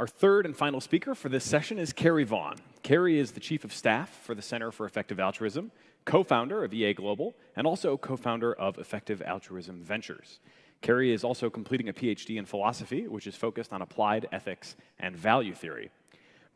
Our third and final speaker for this session is Kerry Vaughan. Kerry is the Chief of Staff for the Center for Effective Altruism, co-founder of EA Global, and also co-founder of Effective Altruism Ventures. Kerry is also completing a PhD in philosophy, which is focused on applied ethics and value theory.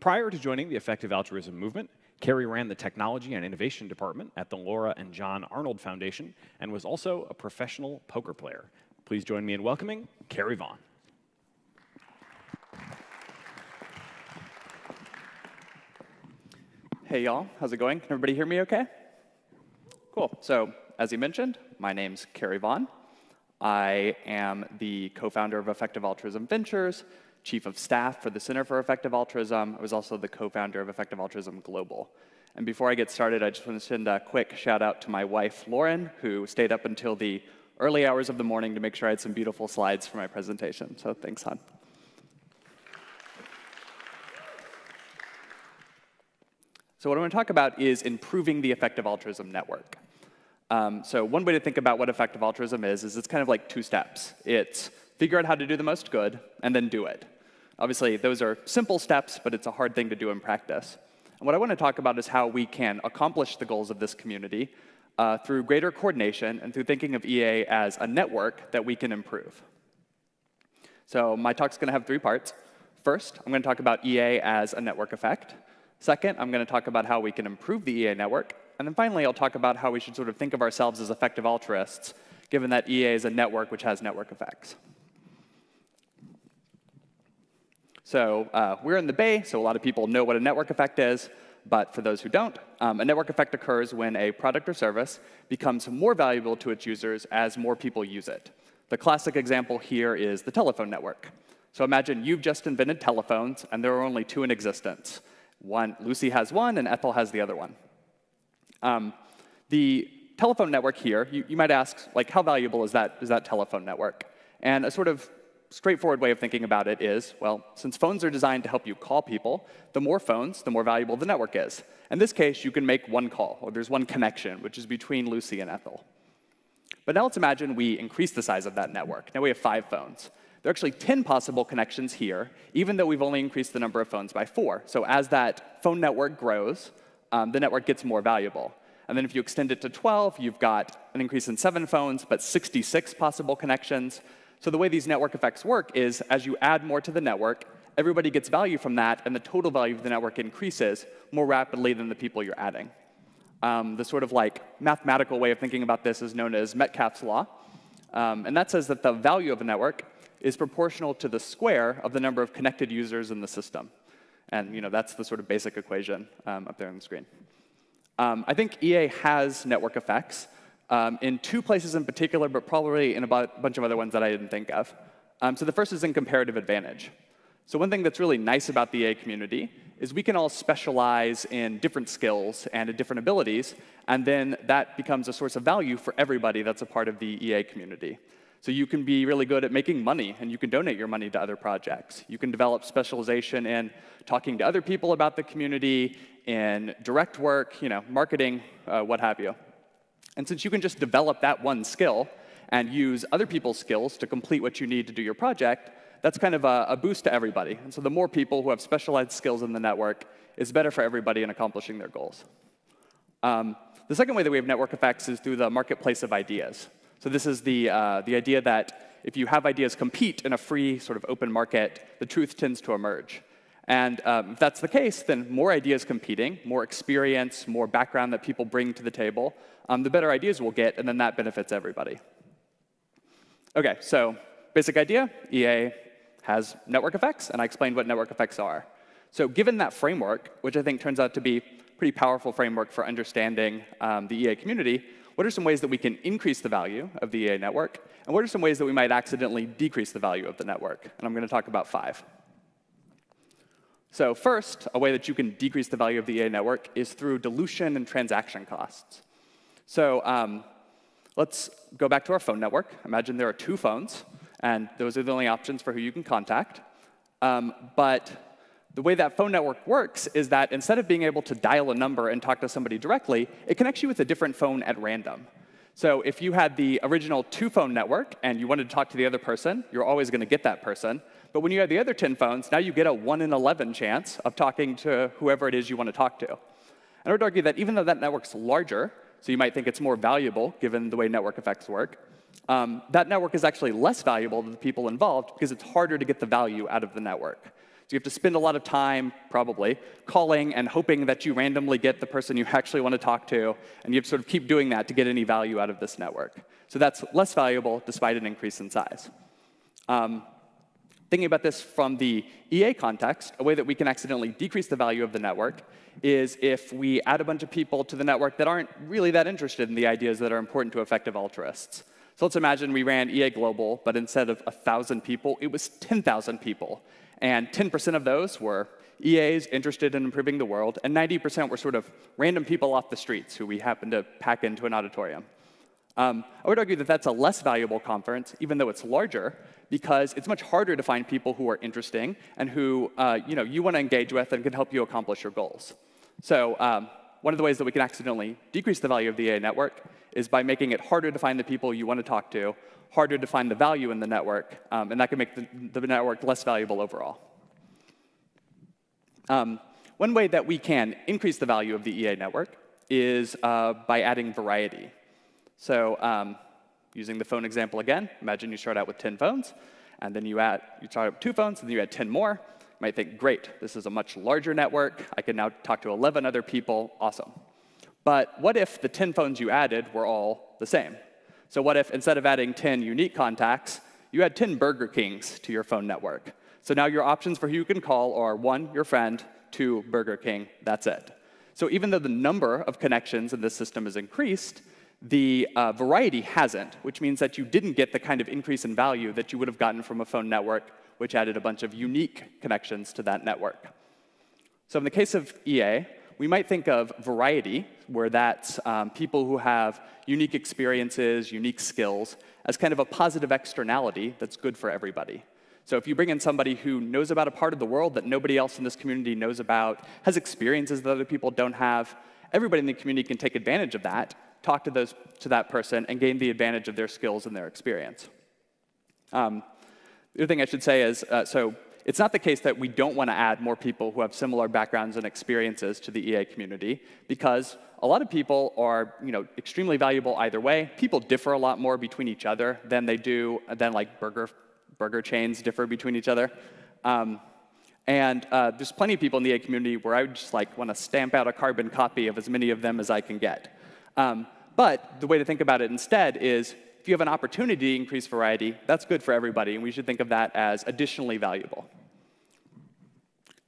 Prior to joining the Effective Altruism movement, Kerry ran the Technology and Innovation Department at the Laura and John Arnold Foundation and was also a professional poker player. Please join me in welcoming Kerry Vaughan. Hey, y'all. How's it going? Can everybody hear me okay? Cool. So, as you mentioned, my name's Kerry Vaughan. I am the co-founder of Effective Altruism Ventures, chief of staff for the Center for Effective Altruism. I was also the co-founder of Effective Altruism Global. And before I get started, I just want to send a quick shout out to my wife, Lauren, who stayed up until the early hours of the morning to make sure I had some beautiful slides for my presentation. So thanks, hon. So what I want to talk about is improving the effective altruism network. Um, so one way to think about what effective altruism is, is it's kind of like two steps. It's figure out how to do the most good, and then do it. Obviously, those are simple steps, but it's a hard thing to do in practice. And what I want to talk about is how we can accomplish the goals of this community uh, through greater coordination and through thinking of EA as a network that we can improve. So my talk's going to have three parts. First, I'm going to talk about EA as a network effect. Second, I'm going to talk about how we can improve the EA network. And then finally, I'll talk about how we should sort of think of ourselves as effective altruists, given that EA is a network which has network effects. So uh, we're in the Bay, so a lot of people know what a network effect is. But for those who don't, um, a network effect occurs when a product or service becomes more valuable to its users as more people use it. The classic example here is the telephone network. So imagine you've just invented telephones, and there are only two in existence. One, Lucy has one, and Ethel has the other one. Um, the telephone network here, you, you might ask, like, how valuable is that, is that telephone network? And a sort of straightforward way of thinking about it is, well, since phones are designed to help you call people, the more phones, the more valuable the network is. In this case, you can make one call, or there's one connection, which is between Lucy and Ethel. But now let's imagine we increase the size of that network. Now we have five phones. There are actually 10 possible connections here, even though we've only increased the number of phones by four. So as that phone network grows, um, the network gets more valuable. And then if you extend it to 12, you've got an increase in seven phones, but 66 possible connections. So the way these network effects work is as you add more to the network, everybody gets value from that, and the total value of the network increases more rapidly than the people you're adding. Um, the sort of like mathematical way of thinking about this is known as Metcalfe's law. Um, and that says that the value of a network is proportional to the square of the number of connected users in the system. And you know, that's the sort of basic equation um, up there on the screen. Um, I think EA has network effects um, in two places in particular, but probably in a bunch of other ones that I didn't think of. Um, so the first is in comparative advantage. So one thing that's really nice about the EA community is we can all specialize in different skills and different abilities, and then that becomes a source of value for everybody that's a part of the EA community. So you can be really good at making money, and you can donate your money to other projects. You can develop specialization in talking to other people about the community, in direct work, you know, marketing, uh, what have you. And since you can just develop that one skill and use other people's skills to complete what you need to do your project, that's kind of a, a boost to everybody. And so the more people who have specialized skills in the network is better for everybody in accomplishing their goals. Um, the second way that we have network effects is through the marketplace of ideas. So this is the, uh, the idea that if you have ideas compete in a free, sort of open market, the truth tends to emerge. And um, if that's the case, then more ideas competing, more experience, more background that people bring to the table, um, the better ideas we'll get, and then that benefits everybody. OK, so basic idea, EA has network effects, and I explained what network effects are. So given that framework, which I think turns out to be a pretty powerful framework for understanding um, the EA community, what are some ways that we can increase the value of the EA network? And what are some ways that we might accidentally decrease the value of the network? And I'm going to talk about five. So first, a way that you can decrease the value of the EA network is through dilution and transaction costs. So um, let's go back to our phone network. Imagine there are two phones, and those are the only options for who you can contact. Um, but the way that phone network works is that instead of being able to dial a number and talk to somebody directly, it connects you with a different phone at random. So if you had the original two-phone network and you wanted to talk to the other person, you're always going to get that person. But when you have the other 10 phones, now you get a 1 in 11 chance of talking to whoever it is you want to talk to. And I would argue that even though that network's larger, so you might think it's more valuable given the way network effects work, um, that network is actually less valuable to the people involved because it's harder to get the value out of the network. So you have to spend a lot of time, probably, calling and hoping that you randomly get the person you actually want to talk to, and you have to sort of keep doing that to get any value out of this network. So that's less valuable despite an increase in size. Um, thinking about this from the EA context, a way that we can accidentally decrease the value of the network is if we add a bunch of people to the network that aren't really that interested in the ideas that are important to effective altruists. So let's imagine we ran EA Global, but instead of 1,000 people, it was 10,000 people. And 10% of those were EAs interested in improving the world, and 90% were sort of random people off the streets who we happened to pack into an auditorium. Um, I would argue that that's a less valuable conference, even though it's larger, because it's much harder to find people who are interesting and who uh, you, know, you want to engage with and can help you accomplish your goals. So um, one of the ways that we can accidentally decrease the value of the EA network is by making it harder to find the people you want to talk to, harder to find the value in the network, um, and that can make the, the, network less valuable overall. Um, one way that we can increase the value of the EA network is uh, by adding variety. So um, using the phone example again, imagine you start out with 10 phones, and then you add, you start out with two phones, and then you add 10 more. You might think, great, this is a much larger network. I can now talk to 11 other people. Awesome. But what if the 10 phones you added were all the same? So what if instead of adding 10 unique contacts, you add 10 Burger Kings to your phone network? So now your options for who you can call are one, your friend, two, Burger King, that's it. So even though the number of connections in this system is increased, the uh, variety hasn't, which means that you didn't get the kind of increase in value that you would have gotten from a phone network which added a bunch of unique connections to that network. So in the case of EA, we might think of variety, where that's um, people who have unique experiences, unique skills, as kind of a positive externality that's good for everybody. So if you bring in somebody who knows about a part of the world that nobody else in this community knows about, has experiences that other people don't have, everybody in the community can take advantage of that, talk to, those, to that person, and gain the advantage of their skills and their experience. Um, the other thing I should say is, uh, so it's not the case that we don't want to add more people who have similar backgrounds and experiences to the EA community, because a lot of people are you know, extremely valuable either way. People differ a lot more between each other than they do, than like burger, burger chains differ between each other. Um, and uh, there's plenty of people in the EA community where I would just like want to stamp out a carbon copy of as many of them as I can get. Um, but the way to think about it instead is if you have an opportunity to increase variety, that's good for everybody, and we should think of that as additionally valuable.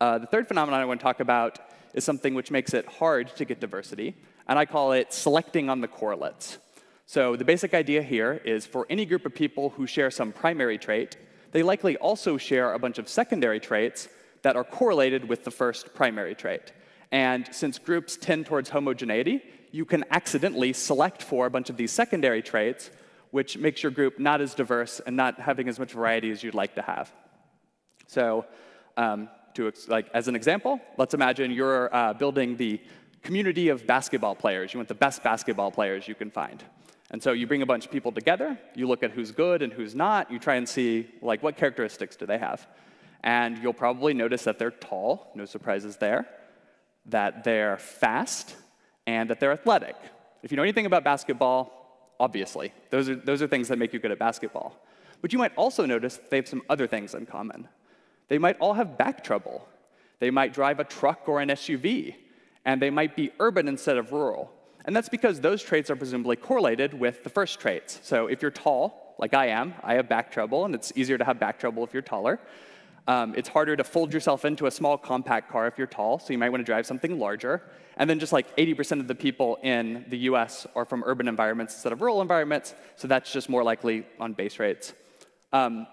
Uh, the third phenomenon I want to talk about is something which makes it hard to get diversity, and I call it selecting on the correlates. So the basic idea here is for any group of people who share some primary trait, they likely also share a bunch of secondary traits that are correlated with the first primary trait. And since groups tend towards homogeneity, you can accidentally select for a bunch of these secondary traits which makes your group not as diverse and not having as much variety as you'd like to have. So um, to, like, as an example, let's imagine you're uh, building the community of basketball players. You want the best basketball players you can find. And so you bring a bunch of people together, you look at who's good and who's not, you try and see like what characteristics do they have. And you'll probably notice that they're tall, no surprises there, that they're fast, and that they're athletic. If you know anything about basketball, obviously. Those are, those are things that make you good at basketball. But you might also notice they have some other things in common. They might all have back trouble. They might drive a truck or an SUV, and they might be urban instead of rural. And that's because those traits are presumably correlated with the first traits. So if you're tall, like I am, I have back trouble, and it's easier to have back trouble if you're taller. Um, it's harder to fold yourself into a small compact car if you're tall, so you might want to drive something larger. And then just like 80% of the people in the US are from urban environments instead of rural environments, so that's just more likely on base rates. Um,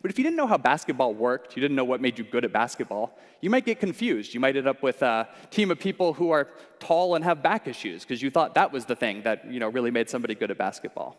but if you didn't know how basketball worked, you didn't know what made you good at basketball, you might get confused. You might end up with a team of people who are tall and have back issues because you thought that was the thing that you know, really made somebody good at basketball.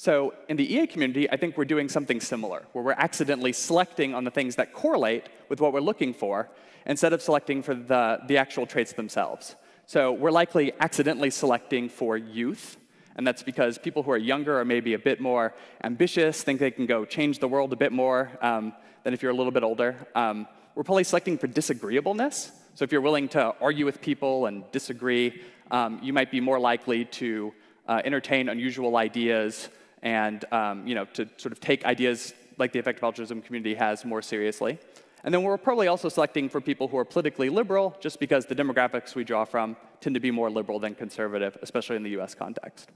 So in the EA community, I think we're doing something similar, where we're accidentally selecting on the things that correlate with what we're looking for, instead of selecting for the, the actual traits themselves. So we're likely accidentally selecting for youth, And that's because people who are younger are maybe a bit more ambitious, think they can go change the world a bit more um, than if you're a little bit older. Um, we're probably selecting for disagreeableness. So if you're willing to argue with people and disagree, um, you might be more likely to uh, entertain unusual ideas and um, you know, to sort of take ideas like the effective altruism community has more seriously. And then we're probably also selecting for people who are politically liberal, just because the demographics we draw from tend to be more liberal than conservative, especially in the US context.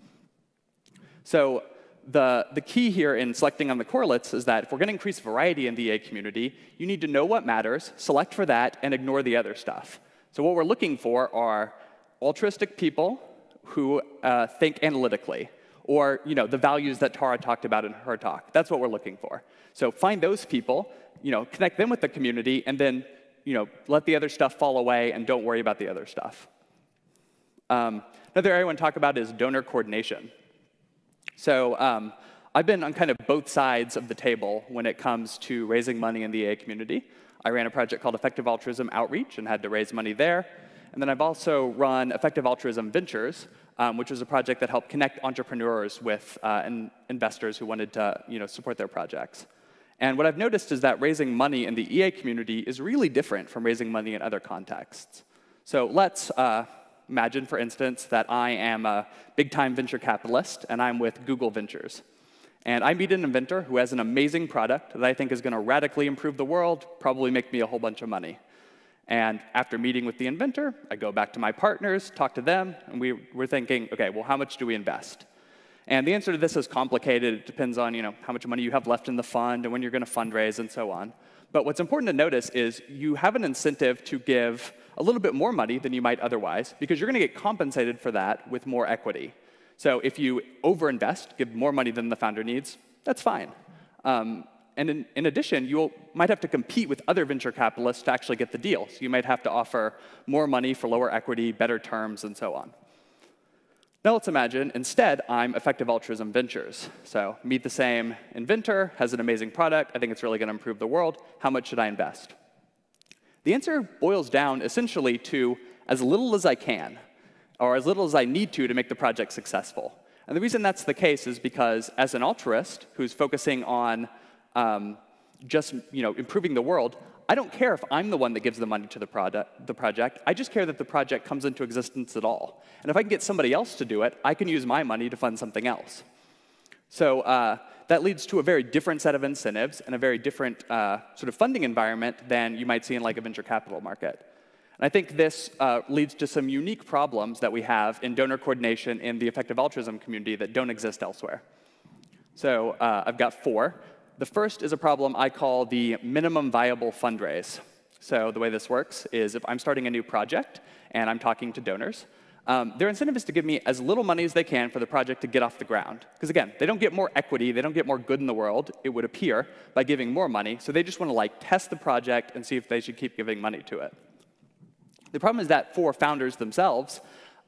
So the, the key here in selecting on the correlates is that if we're going to increase variety in the EA community, you need to know what matters, select for that, and ignore the other stuff. So what we're looking for are altruistic people who uh, think analytically, or you know, the values that Tara talked about in her talk. That's what we're looking for. So find those people, you know, connect them with the community, and then you know, let the other stuff fall away and don't worry about the other stuff. Um, another area I want to talk about is donor coordination. So um, I've been on kind of both sides of the table when it comes to raising money in the EA community. I ran a project called Effective Altruism Outreach and had to raise money there. And then I've also run Effective Altruism Ventures, um, which was a project that helped connect entrepreneurs with uh, investors who wanted to you know, support their projects. And what I've noticed is that raising money in the EA community is really different from raising money in other contexts. So let's uh, imagine, for instance, that I am a big time venture capitalist and I'm with Google Ventures. And I meet an inventor who has an amazing product that I think is going to radically improve the world, probably make me a whole bunch of money. And after meeting with the inventor, I go back to my partners, talk to them, and we were thinking, okay, well, how much do we invest? And the answer to this is complicated. It depends on you know, how much money you have left in the fund and when you're going to fundraise and so on. But what's important to notice is you have an incentive to give a little bit more money than you might otherwise because you're going to get compensated for that with more equity. So if you overinvest, give more money than the founder needs, that's fine. Um, and in, in addition, you might have to compete with other venture capitalists to actually get the deal. So you might have to offer more money for lower equity, better terms, and so on. Now let's imagine instead I'm Effective Altruism Ventures. So meet the same inventor, has an amazing product, I think it's really going to improve the world. How much should I invest? The answer boils down essentially to as little as I can, or as little as I need to to make the project successful. And the reason that's the case is because as an altruist who's focusing on um, just you know, improving the world, I don't care if I'm the one that gives the money to the, product, the project. I just care that the project comes into existence at all. And if I can get somebody else to do it, I can use my money to fund something else. So uh, that leads to a very different set of incentives and a very different uh, sort of funding environment than you might see in like a venture capital market. And I think this uh, leads to some unique problems that we have in donor coordination in the effective altruism community that don't exist elsewhere. So uh, I've got four. The first is a problem I call the minimum viable fundraise. So the way this works is if I'm starting a new project and I'm talking to donors, um, their incentive is to give me as little money as they can for the project to get off the ground. Because again, they don't get more equity, they don't get more good in the world, it would appear, by giving more money. So they just want to like test the project and see if they should keep giving money to it. The problem is that for founders themselves,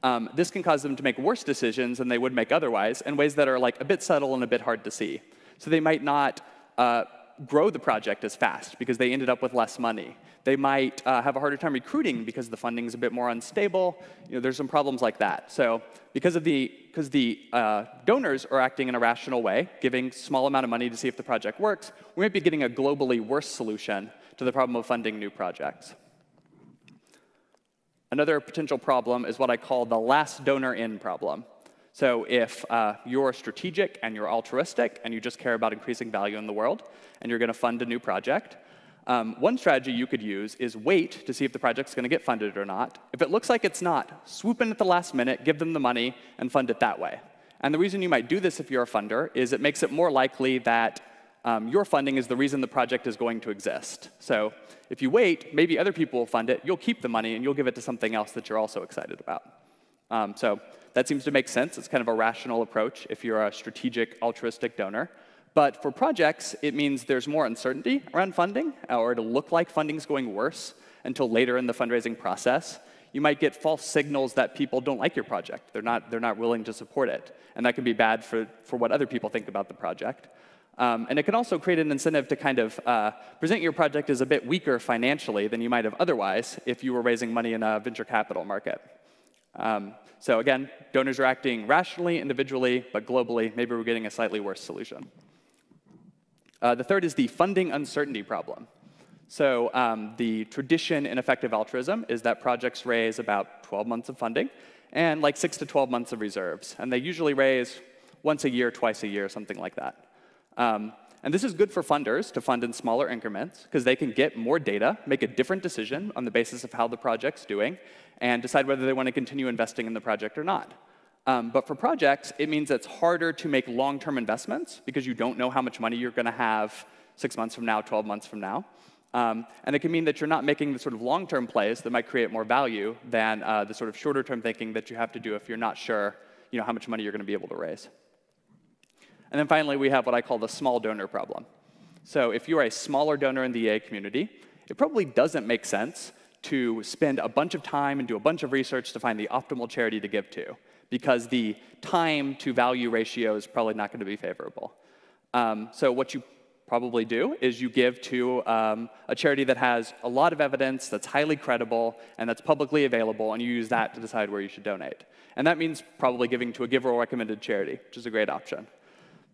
um, this can cause them to make worse decisions than they would make otherwise in ways that are like a bit subtle and a bit hard to see. So they might not uh, grow the project as fast because they ended up with less money. They might uh, have a harder time recruiting because the funding is a bit more unstable. You know, there's some problems like that. So because of the because the uh, donors are acting in a rational way, giving small amount of money to see if the project works, we might be getting a globally worse solution to the problem of funding new projects. Another potential problem is what I call the last donor in problem. So if uh, you're strategic and you're altruistic and you just care about increasing value in the world and you're going to fund a new project, um, one strategy you could use is wait to see if the project's going to get funded or not. If it looks like it's not, swoop in at the last minute, give them the money, and fund it that way. And the reason you might do this if you're a funder is it makes it more likely that um, your funding is the reason the project is going to exist. So if you wait, maybe other people will fund it, you'll keep the money, and you'll give it to something else that you're also excited about. Um, so that seems to make sense. It's kind of a rational approach if you're a strategic, altruistic donor. But for projects, it means there's more uncertainty around funding, or it'll look like funding's going worse until later in the fundraising process. You might get false signals that people don't like your project. They're not, they're not willing to support it. And that can be bad for, for what other people think about the project. Um, and it can also create an incentive to kind of uh, present your project as a bit weaker financially than you might have otherwise if you were raising money in a venture capital market. Um, so again, donors are acting rationally, individually, but globally, maybe we're getting a slightly worse solution. Uh, the third is the funding uncertainty problem. So um, the tradition in effective altruism is that projects raise about 12 months of funding and like 6 to 12 months of reserves. And they usually raise once a year, twice a year, something like that. Um, and this is good for funders to fund in smaller increments because they can get more data, make a different decision on the basis of how the project's doing, and decide whether they want to continue investing in the project or not. Um, but for projects, it means it's harder to make long-term investments because you don't know how much money you're going to have six months from now, 12 months from now. Um, and it can mean that you're not making the sort of long-term plays that might create more value than uh, the sort of shorter-term thinking that you have to do if you're not sure you know, how much money you're going to be able to raise. And then finally, we have what I call the small donor problem. So if you're a smaller donor in the EA community, it probably doesn't make sense to spend a bunch of time and do a bunch of research to find the optimal charity to give to, because the time to value ratio is probably not going to be favorable. Um, so what you probably do is you give to um, a charity that has a lot of evidence, that's highly credible, and that's publicly available, and you use that to decide where you should donate. And that means probably giving to a GiveWell recommended charity, which is a great option.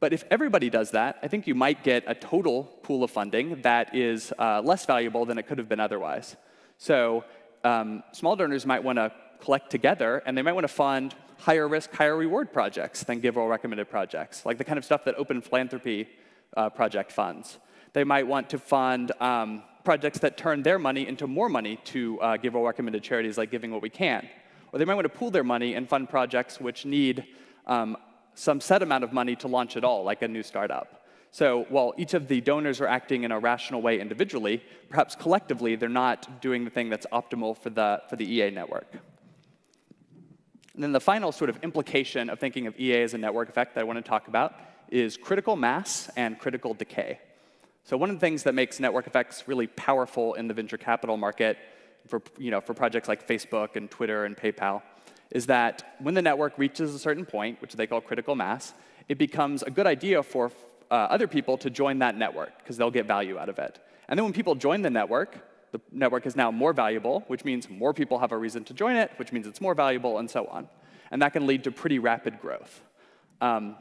But if everybody does that, I think you might get a total pool of funding that is uh, less valuable than it could have been otherwise. So um, small donors might want to collect together, and they might want to fund higher risk, higher reward projects than GiveWell recommended projects, like the kind of stuff that Open Philanthropy uh, Project funds. They might want to fund um, projects that turn their money into more money to uh, GiveWell recommended charities like Giving What We Can. Or they might want to pool their money and fund projects which need um, some set amount of money to launch it all, like a new startup. So while each of the donors are acting in a rational way individually, perhaps collectively they're not doing the thing that's optimal for the, for the EA network. And then the final sort of implication of thinking of EA as a network effect that I want to talk about is critical mass and critical decay. So one of the things that makes network effects really powerful in the venture capital market for, you know, for projects like Facebook and Twitter and PayPal is that when the network reaches a certain point, which they call critical mass, it becomes a good idea for uh, other people to join that network because they'll get value out of it. And then when people join the network, the network is now more valuable, which means more people have a reason to join it, which means it's more valuable, and so on. And that can lead to pretty rapid growth. Um,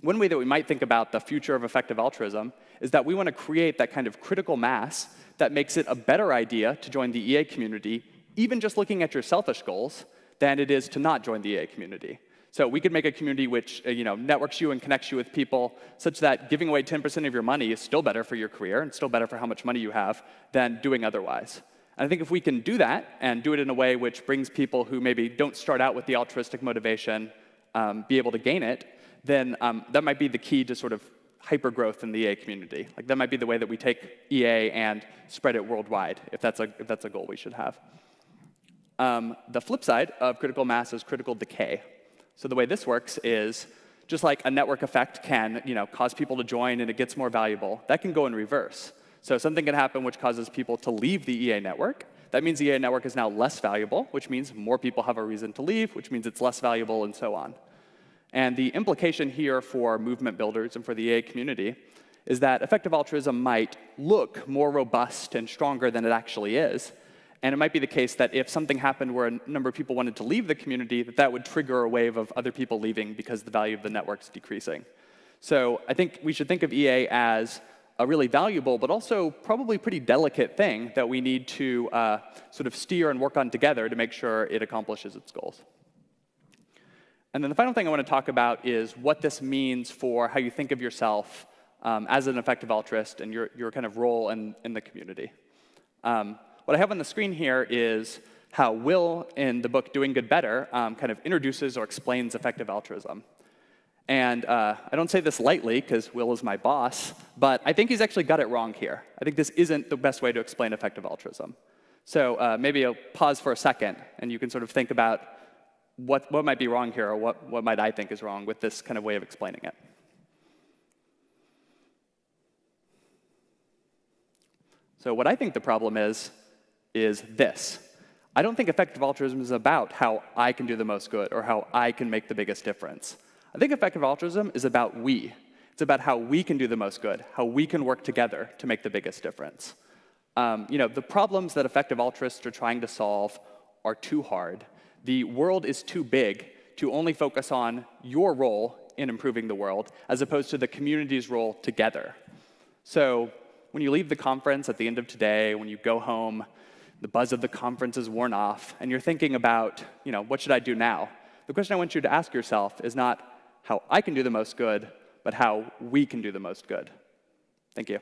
one way that we might think about the future of effective altruism is that we want to create that kind of critical mass that makes it a better idea to join the EA community, even just looking at your selfish goals, than it is to not join the EA community. So we could make a community which uh, you know, networks you and connects you with people such that giving away 10% of your money is still better for your career and still better for how much money you have than doing otherwise. And I think if we can do that and do it in a way which brings people who maybe don't start out with the altruistic motivation um, be able to gain it, then um, that might be the key to sort of hyper growth in the EA community. Like that might be the way that we take EA and spread it worldwide, if that's a, if that's a goal we should have. Um, the flip side of critical mass is critical decay. So the way this works is just like a network effect can you know, cause people to join and it gets more valuable, that can go in reverse. So something can happen which causes people to leave the EA network. That means the EA network is now less valuable, which means more people have a reason to leave, which means it's less valuable, and so on. And the implication here for movement builders and for the EA community is that effective altruism might look more robust and stronger than it actually is, and it might be the case that if something happened where a number of people wanted to leave the community, that that would trigger a wave of other people leaving because the value of the network is decreasing. So I think we should think of EA as a really valuable, but also probably pretty delicate thing that we need to uh, sort of steer and work on together to make sure it accomplishes its goals. And then the final thing I want to talk about is what this means for how you think of yourself um, as an effective altruist and your, your kind of role in, in the community. Um, what I have on the screen here is how Will, in the book Doing Good Better, um, kind of introduces or explains effective altruism. And uh, I don't say this lightly because Will is my boss, but I think he's actually got it wrong here. I think this isn't the best way to explain effective altruism. So uh, maybe I'll pause for a second and you can sort of think about what, what might be wrong here or what, what might I think is wrong with this kind of way of explaining it. So, what I think the problem is is this. I don't think effective altruism is about how I can do the most good or how I can make the biggest difference. I think effective altruism is about we. It's about how we can do the most good, how we can work together to make the biggest difference. Um, you know, the problems that effective altruists are trying to solve are too hard. The world is too big to only focus on your role in improving the world, as opposed to the community's role together. So when you leave the conference at the end of today, when you go home, the buzz of the conference is worn off, and you're thinking about, you know, what should I do now? The question I want you to ask yourself is not how I can do the most good, but how we can do the most good. Thank you.